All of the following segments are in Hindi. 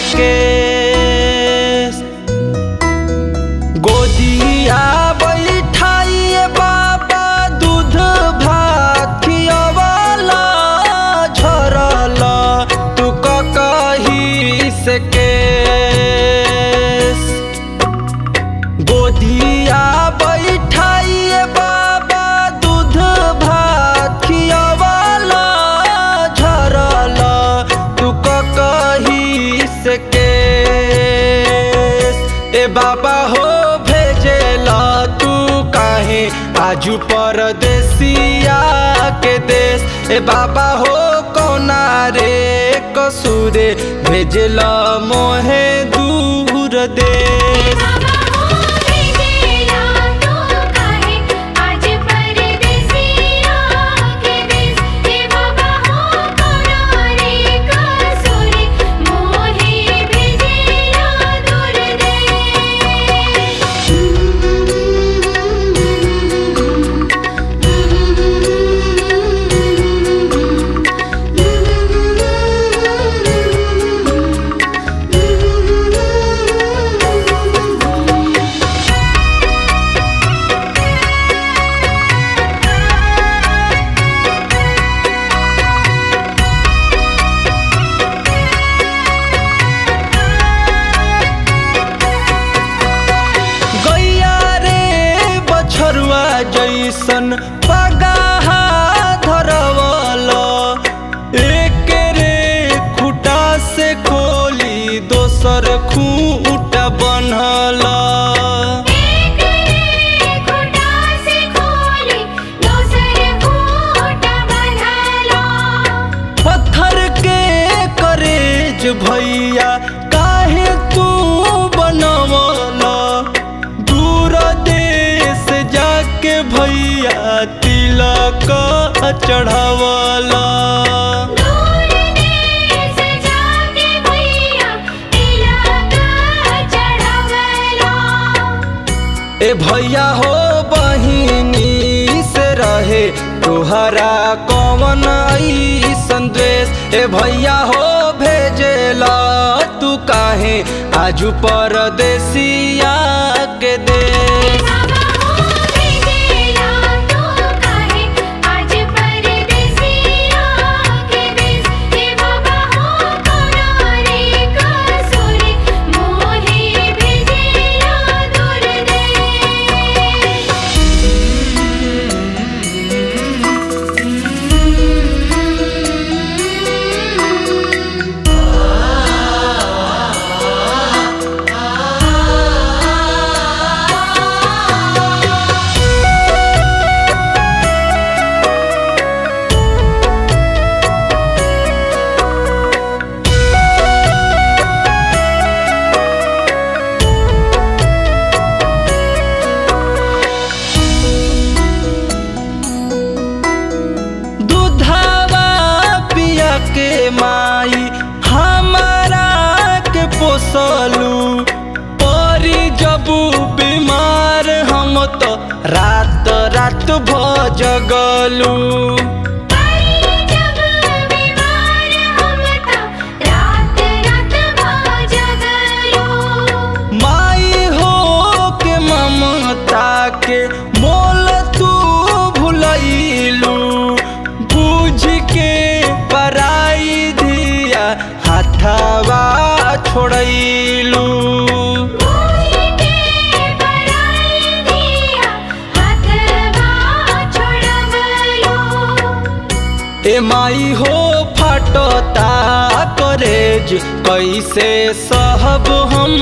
que बाबा हो भेजे ला तू काहे? आजू पर देसिया के देश। ए बाबा हो, कोना रे कसूरे? भेजे ला मोहे दूर देश। भैया काहे तू बनवला? दूर देश जाके भैया तिलक चढ़ावला। ए भैया भैया कौन आई संदेश? ए भैया हो भेजेला तू काहे? आजू परदेसिया के देश माई हमारा के पोसलू परी जबू बीमार हम तो रात रात भ जगलू भेज कैसे सहब हम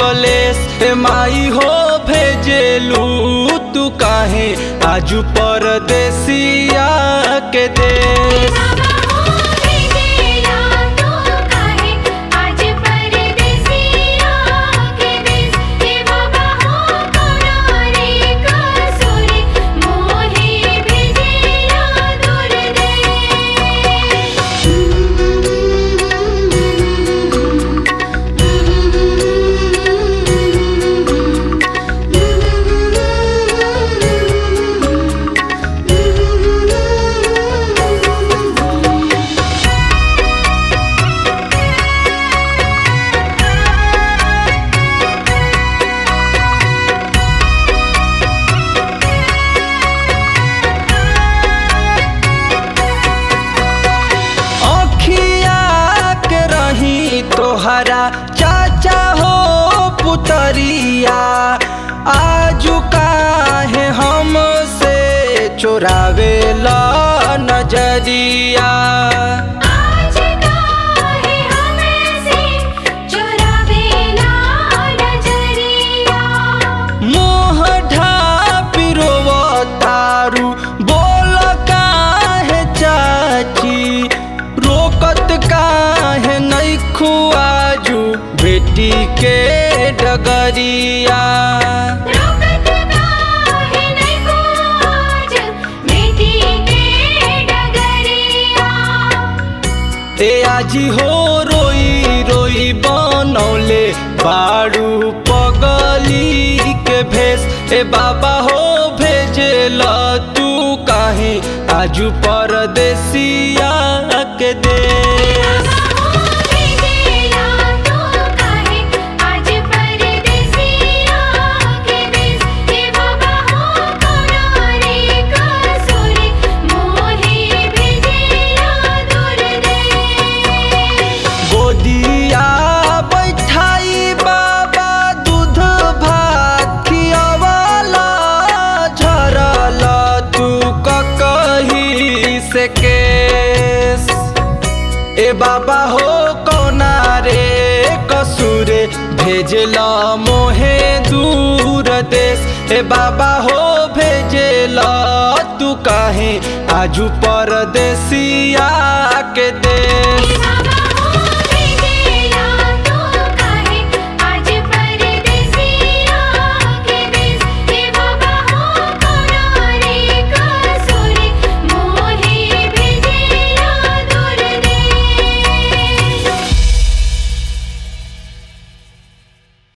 कलेश? माई हो भेजलू तू कहे? आजू परदेसिया के देश। नगरिया आजू काहे हमसे हमसे चुरावेला नज़रिया। मोह डगरिया को आज हो रोई रोई बनौले बाड़ू पगली के भेस। ए बाबा हो भेजेल तू काहे? आजू परदेसिया के देश बाबा हो कोना रे कसूरे, भेजला मोहे दूर देश ए बाबा हो भेजला, तू काहे आजू परदेसिया के देश?